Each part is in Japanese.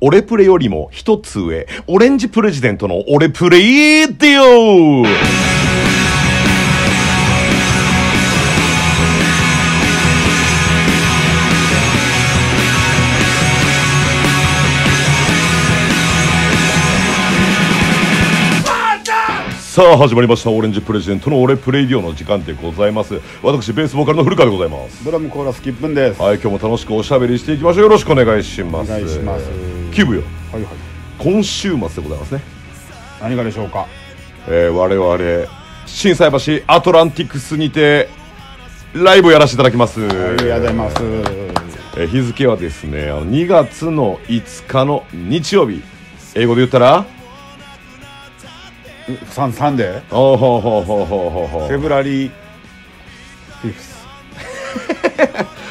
俺プレよりも一つ上、オレンジプレジデントの俺プレイディオ。さあ始まりました。オレンジプレジデントの俺プレイディオの時間でございます。私ベースボーカルの古川でございます。ドラムコーラスキップンです。はい今日も楽しくおしゃべりしていきましょう。よろしくお願いします。お願いしますキューブよはいはい。今週末でございますね、何がでしょうか？えー、我々心斎橋アトランティクスにてライブをやらせていただきます、はい、ありがとうございます。えー日付はですねあの2月の5日の日曜日英語で言ったら？サンサンデーおーほーほーほーほーほーほーフェブラリーフィフス。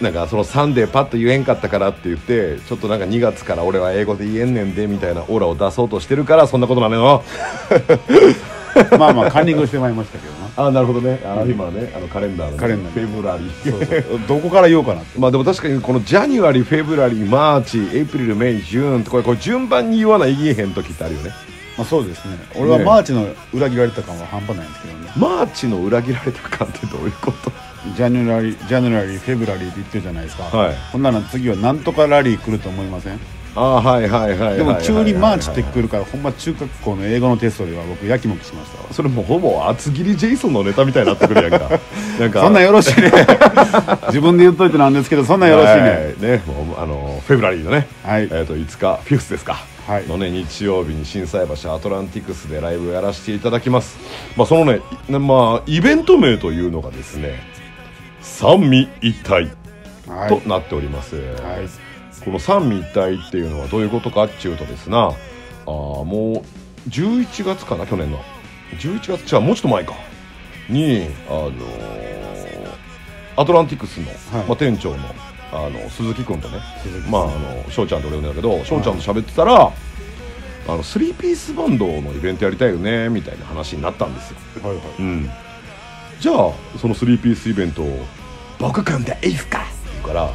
なんかその Sunday パッと言えんかったからって言ってちょっとなんか2月から俺は英語で言えんねんでみたいなオーラを出そうとしてるからそんなことなのよ まあまあカンニングしてまいりましたけどな。あなるほどねあ今ねあのカレンダーのね、カレンダー February そうそう。どこから言おうかなって。まあでも確かにこの January February March April May June ってこれこれ順番に言わない言えへん時ってあるよねまあそうですね。俺はねマーチの裏切られた感は半端ないんですけどね。マーチの裏切られた感ってどういうこと？January、January、February って言ってるじゃないですか。はい。ほんなら次はなんとかラリー来ると思いません？ああはいはいはいでも中にマーチってはい来るから、ほんま中学校の英語のテストでは僕やきもきしましたわ。それもうほぼ厚切りジェイソンのネタみたいになってくるやんか。なんか。そんなんよろしいね。自分で言っといてなんですけどそんなんよろしいね。はいねもうあの February のね、はい。えー、と5日フィフスですか、はい。のね日曜日に心斎橋アトランティクスでライブをやらせていただきます、まあ、そのねいまあイベント名というのがですね三位一体はい。となっております、はい。この三位一体っていうのはどういうことかっていうとですなあーもう11月かな去年の。11月じゃあもうちょっと前か。にあのーアトランティクスの、はい。まあ、店長のあの鈴木君とね。まああの翔ちゃんと俺呼んだけど翔ちゃんと喋ってたら、あのスリーピースバンドのイベントやりたいよねみたいな話になったんですよ、はいはい。うん、じゃあそのスリーピースイベントを僕組んでいいっすか？って言うから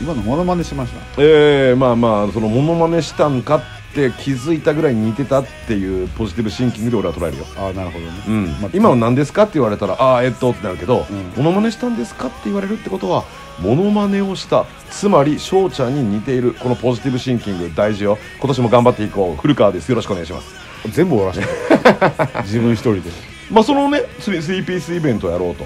今のモノマネしました？えー、まあまあそのモノマネしたんかって気づいたぐらいに似てたっていうポジティブシンキングで俺は捉えるよ、ああなるほどね、うん。まあ今の何ですかって言われたらああーえっとってなるけど、うん。モノマネしたんですかって言われるってことはモノマネをしたつまり翔ちゃんに似ているこのポジティブシンキング大事よ。今年も頑張っていこう。古川です。よろしくお願いします。全部終わらせて。自分一人で まあそのねスリーピースイベントをやろうと。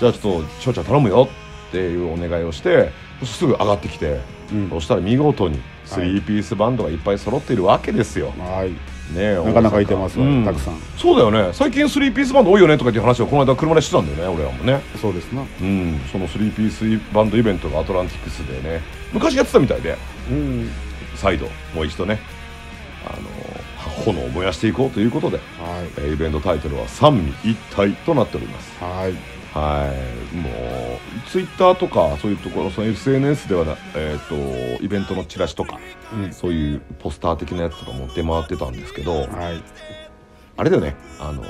じゃあちょっと翔ちゃん頼むよっていうお願いをしてすぐ上がってきて、うん。そしたら見事にスリーピースバンドがいっぱい揃っているわけですよ、はい。ねなかなかいてますわうん。たくさん。そうだよね。最近スリーピースバンド多いよねとかっていう話をこの間車でしてたんだよね俺らもね。そうですな。うん。そのスリーピースバンドイベントがアトランティクスでね。昔やってたみたいで。うん。再度もう一度ね。あの炎を燃やしていこうということで、はい。えーイベントタイトルは三位一体となっております。はい。はい。もうツイッターとかそういうところその SNS ではな、えー、とイベントのチラシとかうん。そういうポスター的なやつとか持って回ってたんですけど、はい。あれだよね。あの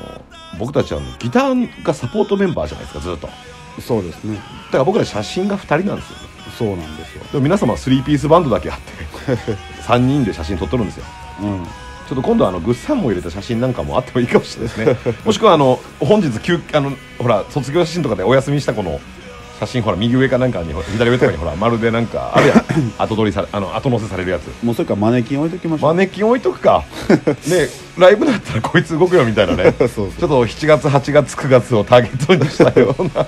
僕たちあのギターがサポートメンバーじゃないですかずっと。だそうですね。から僕ら写真が2人なんですよね。そうなんですよ。でも皆様は3ピースバンドだけあって 3人で写真撮っとるんですよ。うんちょっと今度はあのグッサンも入れた写真なんかもあってもいいかもしれないですね。もしくはあの本日休あのほら卒業写真とかでお休みしたこの写真ほら右上かなんかに左上とかにほら まるでなんかあるやん。後撮りされあの後載せされるやつ。もうそれからマネキン置いときましょう。マネキン置いとくか。ねライブだったらこいつ動くよみたいなね。ちょっと7月8月9月をターゲットにしたような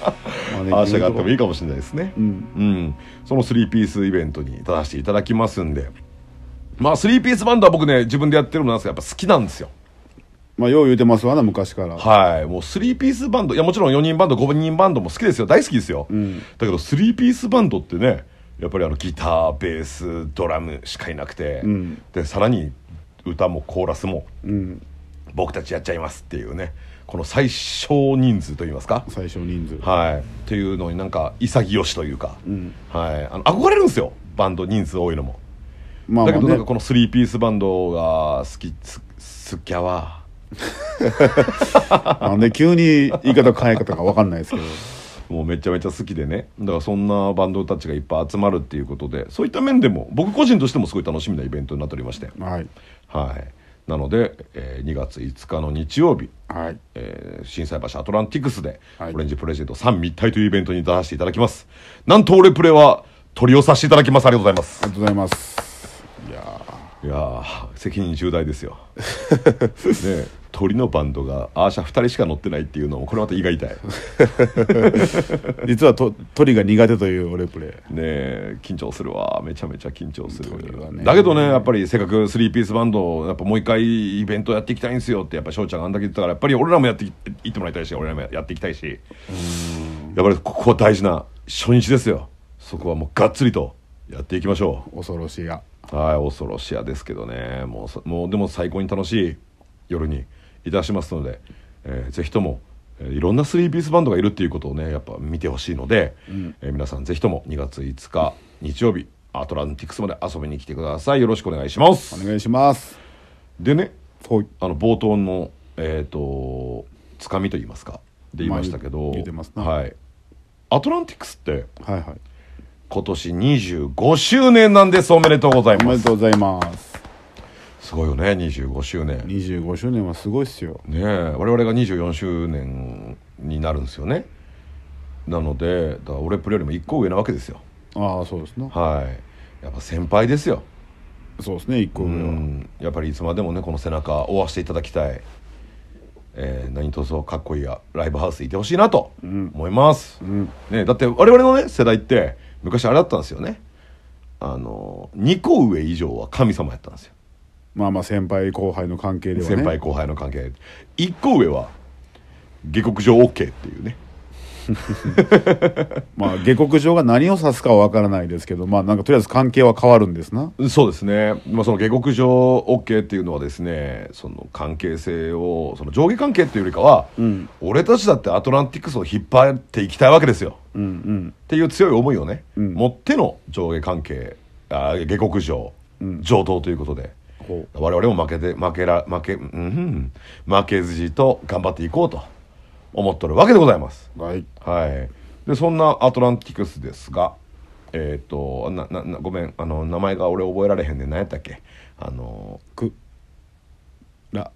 アーシャがあってもいいかもしれないですね。うん。うん、その3ピースイベントに立たせていただきますんでまあ3ピースバンドは僕ね自分でやってるのなんですがやっぱ好きなんですよ。まあよう言うてますわな昔から。はい。もう3ピースバンドいやもちろん4人バンド5人バンドも好きですよ。大好きですよ、ん。だけど3ピースバンドってねやっぱりあのギターベースドラムしかいなくて、ん。でさらに歌もコーラスもうん。僕たちやっちゃいますっていうね。この最小人数といいますか。最小人数。はい。っていうのになんか潔しというか、うん。はい、あの憧れるんですよ。バンド人数多いのも、だまあまあね。けどなんかこの3ピースバンドが好きすすっきゃわなんで急に言い方変え方か分かんないですけど。もうめちゃめちゃ好きでね。だからそんなバンドたちがいっぱい集まるっていうことでそういった面でも僕個人としてもすごい楽しみなイベントになっておりまして。はい。はい。なので、えー2月5日の日曜日はい。えー心斎橋アトランティクスで、はい。オレンジプレゼント3密体というイベントに出させていただきます。なんと俺プレは取り寄させていただきます。ありがとうございます。ありがとうございますいやー責任重大ですよ。ねえ鳥のバンドがアーシャ2人しか乗ってないっていうのもこれまた胃が痛い。ね ー実はと鳥が苦手という俺プレイ。え緊張するわ。めちゃめちゃ緊張する。ね。だけどねやっぱりせっかく3ピースバンドやっぱもう一回イベントやっていきたいんですよってやっぱ翔ちゃんがあんだけ言ってたからやっぱり俺らもやっていいってもらいたいし俺らもやっていきたいし。やっぱりここは大事な初日ですよ。そこはもうがっつりとやっていきましょう。恐ろしいがはい恐ろしやですけどね。もうそもうでも最高に楽しい夜にいたしますので、えーぜひとも、えーいろんなスリーピースバンドがいるっていうことをねやっぱ見てほしいので、えー皆さんぜひとも2月5日日曜日アトランティクスまで遊びに来てください。よろしくお願いします。お願いします。でねほい。あの冒頭のえっ、とつかみと言いますかで言いましたけど、まあはい。アトランティクスってはいはい今年25周年なんです。おめでとうございます。おめでとうございます。すごいよね25周年。25周年はすごいっすよ。ねえ我々が24周年になるんですよね。なのでだから俺プレよりも1個上なわけですよ。ああそうですね。はい。やっぱ先輩ですよ。そうですね1個う上は。ん。やっぱりいつまでもねこの背中を追わせていただきたい、えー何卒かっこいいライブハウスいてほしいなとうん思います、うん。ね、だって我々のね世代って昔あれだったんですよね。あの2個上以上は神様やったんですよ。まあまあ先輩後輩の関係ではね。先輩後輩の関係。1個上は下克上 OK っていうね まあ下克上が何を指すかは分からないですけどまあなんかとりあえず関係は変わるんですな。そうですね、まあ、その下克上 OK っていうのはですねその関係性をその上下関係っていうよりかは、うん。俺たちだってアトランティクスを引っ張っていきたいわけですよ。うんうん。っていう強い思いをね、うん。持っての上下関係あ下克上、うん。上等ということでほ我々も負けて負けら負けうんうん。負けずじと頑張っていこうと思っとるわけでございます。うはい。はい、でそんなアトランティクスですがえっ、となななごめんあの名前が俺覚えられへんねん何やったっけ？あのくら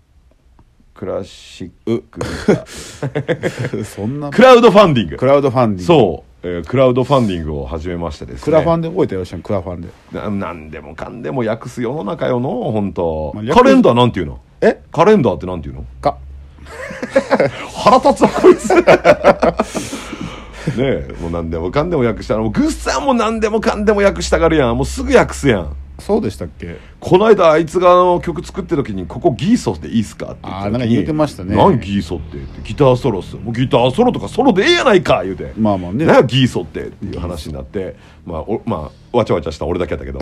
クラシックそんな。クラウドファンディング。クラウドファンディング。そう、えークラウドファンディングを始めましてですね。クラファンで覚えてらっしゃるクラファンで。ななんでもかんでも訳す世の中よの本当、まあ略カレンダーなんていうの？え？カレンダーってなんていうの？か腹立つわこいつ。ねえもう何でもかんでも訳した。らもうグッさんも何でもかんでも訳したがるやん。もうすぐ訳すやん。そうでしたっけ？この間あいつがあの曲作ってる時に「ここギーソでいいっすか?」って言った時にあーなんか言うてましたね。何ギーソって?」って。ギターソロっすもうギターソロとかソロでええやないか」言うて「まあまあね。何やギーソって」っていう話になって。まあおまあわちゃわちゃした俺だけやったけど、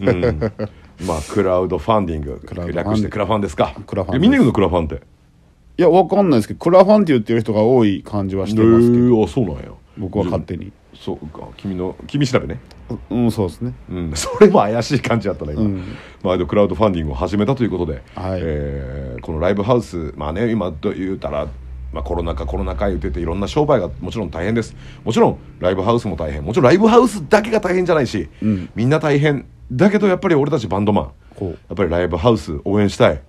うん、まあクラウドファンディング。略してクラファンですか。クラファンみんな言うのクラファンっていやわかんないですけどクラファンって言ってる人が多い感じはしてますけど。えー、あそうなんや。僕は勝手に。そうか君の君調べね。うんそうですね。うん、それも怪しい感じだったね今、うん。まあ、でクラウドファンディングを始めたということで、はい。えーこのライブハウスまあね今と言うたら、まあ、コロナ禍コロナ禍言ってていろんな商売がもちろん大変です。もちろんライブハウスも大変。もちろんライブハウスだけが大変じゃないし、うん。みんな大変。だけどやっぱり俺たちバンドマン。こう。やっぱりライブハウス応援したい。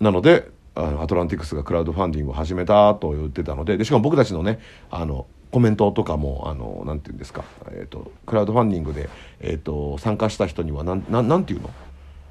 なのであのアトランティクスがクラウドファンディングを始めたと言ってたのででしかも僕たちのねあのコメントとかもあのなんて言うんですか、えー、とクラウドファンディングで、えー、と参加した人にはなんなんなんていうの？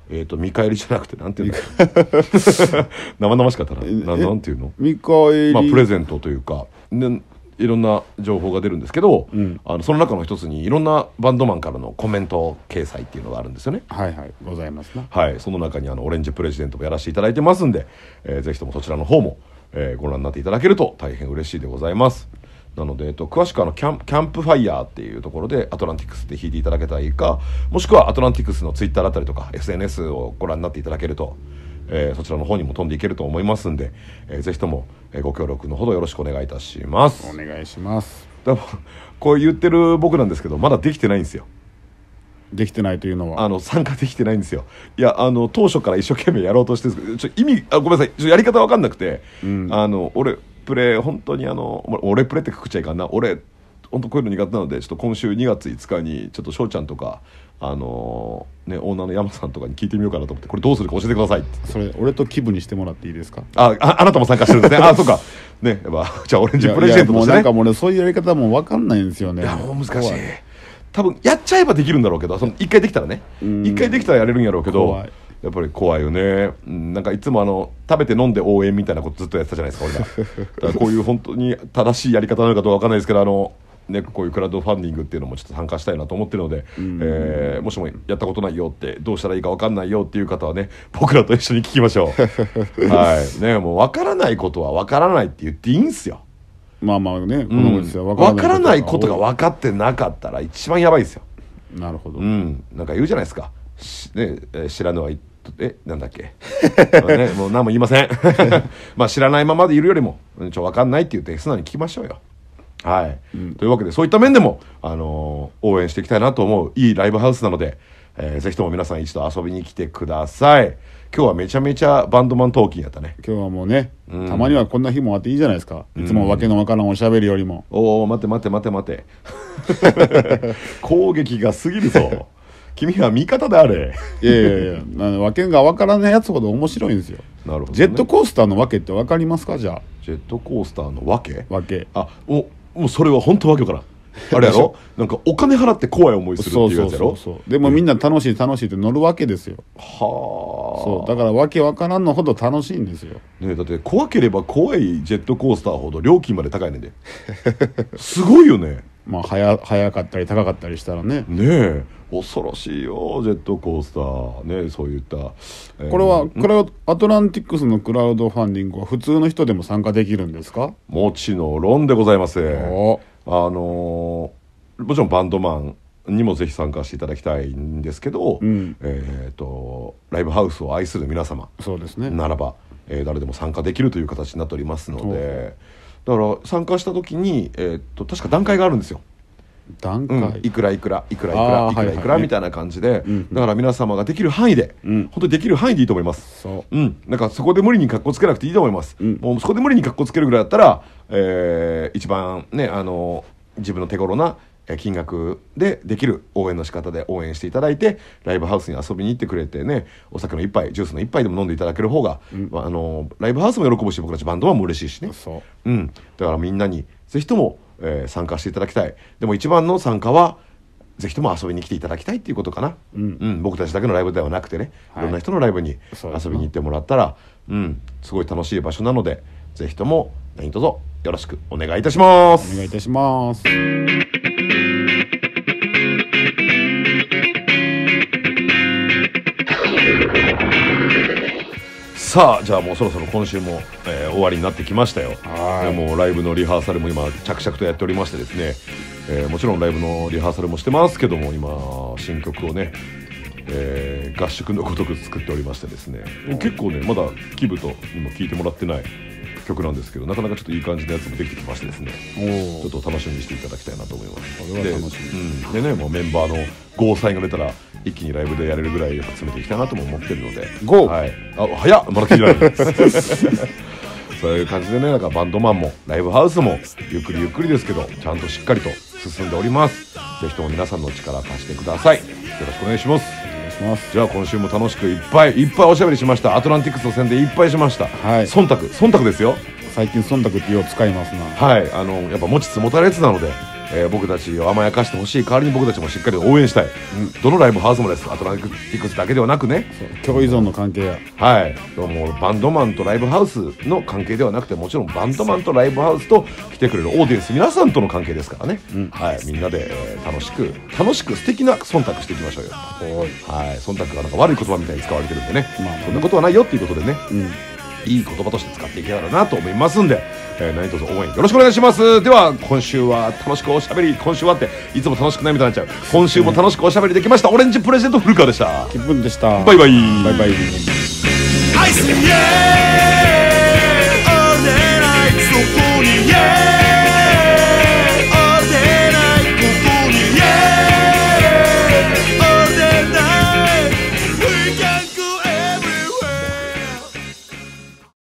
えー、と見返りじゃなくてなんていうんだ？生々しかったな。なえなんていうの？見返り、まあ、プレゼントというか、ね、いろんな情報が出るんですけど、うんあのその中の一つにいろんなバンドマンからのコメント掲載っていうのがあるんですよね。はいはいございますなはい、その中にあのオレンジプレジデントもやらせていただいてますんで、えーぜひともそちらの方も、えーご覧になっていただけると大変嬉しいでございます。なので、えっと、詳しくあのキャンキャンプファイヤーっていうところでアトランティクスって弾いていただけたらいいかもしくはアトランティクスのツイッターだったりとか SNS をご覧になっていただけると、えーそちらの方にも飛んでいけると思いますんで、えーぜひとも、えーご協力のほどよろしくお願いいたします。お願いします。だからこう言ってる僕なんですけどまだできてないんですよ。できてないというのは？あの参加できてないんですよ。いやあの当初から一生懸命やろうとしてるんですけどちょ意味あごめんなさい。ちょやり方わかんなくて、うん。あの俺プレ本当にあのお俺プレってくくっちゃいかんな。俺本当こういうの苦手なのでちょっと今週2月5日にちょっと翔ちゃんとかあのねオーナーの山さんとかに聞いてみようかなと思ってこれどうするか教えてくださいそれ俺と気分にしてもらっていいですか？あああなたも参加してるんですね。あそうか。ねやっぱじゃあオレンジプレゼントもうなんかもう俺そういうやり方も分かんないんですよね。いやもう難しい。怖多分やっちゃえばできるんだろうけどその一回できたらね。うん。一回できたらやれるんやろうけどやっぱり怖いよね。うんなんかいつもあの食べて飲んで応援みたいなことずっとやってたじゃないですか俺 らこういう本当に正しいやり方なのかどうかわかんないですけどあのね、こういうクラウドファンディングっていうのもちょっと参加したいなと思ってるので、えーもしもやったことないよってどうしたらいいか分かんないよっていう方はね僕らと一緒に聞きましょう。はい。ねもう分からないことは分からないって言っていいんすよ。まあまあねこうん分からないことが多分かってなかったら一番やばいですよ。いなるほど、うん。なんか言うじゃないですか。しねえー知らぬはいえなんだっけ、ま あね、もう何も言いません。まあ知らないままでいるよりもうんちょ分かんないって言って素直に聞きましょうよはい、というわけでそういった面でも、あのー応援していきたいなと思ういいライブハウスなので、えーぜひとも皆さん一度遊びに来てください。今日はめちゃめちゃバンドマントーキンやったね。今日はもうね、うん。たまにはこんな日もあっていいじゃないですか。いつもわけのわからんおしゃべりよりも、おお待て待て待て待て。攻撃が過ぎるぞ。君は味方であれ。いやいやいやなわけがわからないやつほど面白いんですよ。なるほど、ね、ジェットコースターのわけってわかりますか？じゃあ。ジェットコースターのわけ？わけ。あおもうそれは本当わけわからん。あれやろ？なんかお金払って怖い思いするっていうやつやろ？そうそうでもみんな楽しい楽しいって乗るわけですよ。はそう。だからわけわからんのほど楽しいんですよ。あ、ね、だって怖ければ怖いジェットコースターほど料金まで高いねんで。すごいよねまあ早早かったり高かったりしたらね。ねえ。恐ろしいよジェットコースター。ねそういった、えー。これはクラアトランティックスのクラウドファンディングは普通の人でも参加できるんですか？もちろんでございます。お。あのーもちろんバンドマンにもぜひ参加していただきたいんですけど、うん。えっ、とライブハウスを愛する皆様そうですね。ならば、えー誰でも参加できるという形になっておりますのでだから参加した時に、えー、と確か段階があるんですよ、段階、うん、いくらいくらいくらいくあらいくらいはい。いくらみたいな感じで、うんだから皆様ができる範囲で、うん。本当にできる範囲でいいと思います。そう。ん、なんかそこで無理に格好つけなくていいと思います、うん。もうそこで無理に格好つけるぐらいだったら、えー一番ねあの自分の手頃なえー金額でできる応援の仕方で応援していただいてライブハウスに遊びに行ってくれてねお酒の一杯ジュースの一杯でも飲んでいただける方が、まあ、あのライブハウスも喜ぶし僕たちバンドマンも嬉しいしね。うそう。うん、だからみんなにぜひとも、えー参加していただきたい。でも一番の参加はぜひとも遊びに来ていただきたいっていうことかな、うん。僕たちだけのライブではなくてね、はい。い、ろんな人のライブに遊びに行ってもらったらうん。すごい楽しい場所なのでぜひとも何卒よろしくお願いいたします。お願いいたしますさあじゃあもうそろそろ今週も、えー終わりになってきましたよ。もうライブのリハーサルも今着々とやっておりましてですね、えーもちろんライブのリハーサルもしてますけども今新曲をね、えー合宿のごとく作っておりましてですね。結構ねまだキブとにも聴いてもらってない曲なんですけどなかなかちょっといい感じのやつもできてきましてですね。ちょっと楽しみにしていただきたいなと思います。で,、うん、でねもうメンバーのゴーサインが出たら一気にライブでやれるぐらいやっぱ詰めていきたいなとも思ってるので。ゴー。はい、あ早っ。まだ聞いてない そういう感じでねなんかバンドマンもライブハウスもゆっくりゆっくりですけどちゃんとしっかりと進んでおります。ぜひとも皆さんの力貸してください。よろしくお願いします。お願いします。じゃあ今週も楽しくいっぱいいっぱいおしゃべりしました。アトランティックスの宣伝いっぱいしました。はい。忖度。忖度ですよ。最近忖度ってよう使いますな。はい。あのやっぱ持ちつ持たれつなので、えー僕たちを甘やかしてほしい代わりに僕たちもしっかり応援したい、どのライブハウスもです。アトランティックスだけではなくね。共依存の関係や。はい、もうバンドマンとライブハウスの関係ではなくてもちろんバンドマンとライブハウスと来てくれるオーディエンス皆さんとの関係ですからね、はい、みんなで、えー楽しく楽しく素敵な忖度していきましょうよ。はい。忖度がなんか悪い言葉みたいに使われてるんでね、まあ。そんなことはないよっていうことでね、うん。いい言葉として使っていけたらなと思いますんで、えー、何卒応援よろしくお願いしますでは今週は楽しくおしゃべり今週はっていつも楽しくないみたいになっちゃう今週も楽しくおしゃべりできました、オレンジプレゼント古川でした気分でしたバイバイバイバイバイバイイイ